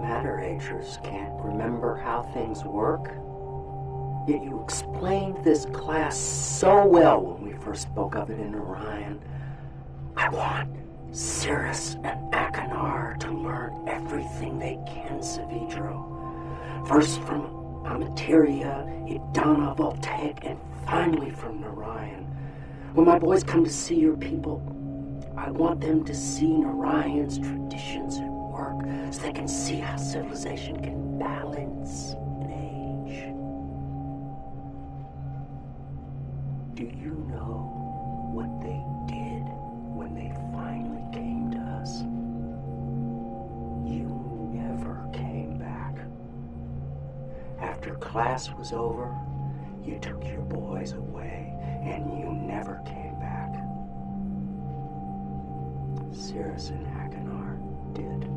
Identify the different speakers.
Speaker 1: matter, Atrus? Can't remember how things work? Yet you explained this class so well when we first spoke of it in Orion. I want Sirrus and Achenar to learn everything they can, Saavedro. First from Amateria, Edanna, Voltaic, and finally from Narayan. When my boys come to see your people, I want them to see Narayan's traditions so they can see how civilization can balance an age. Do you know what they did when they finally came to us? You never came back. After class was over, you took your boys away and you never came back. Sirrus and Achenar did.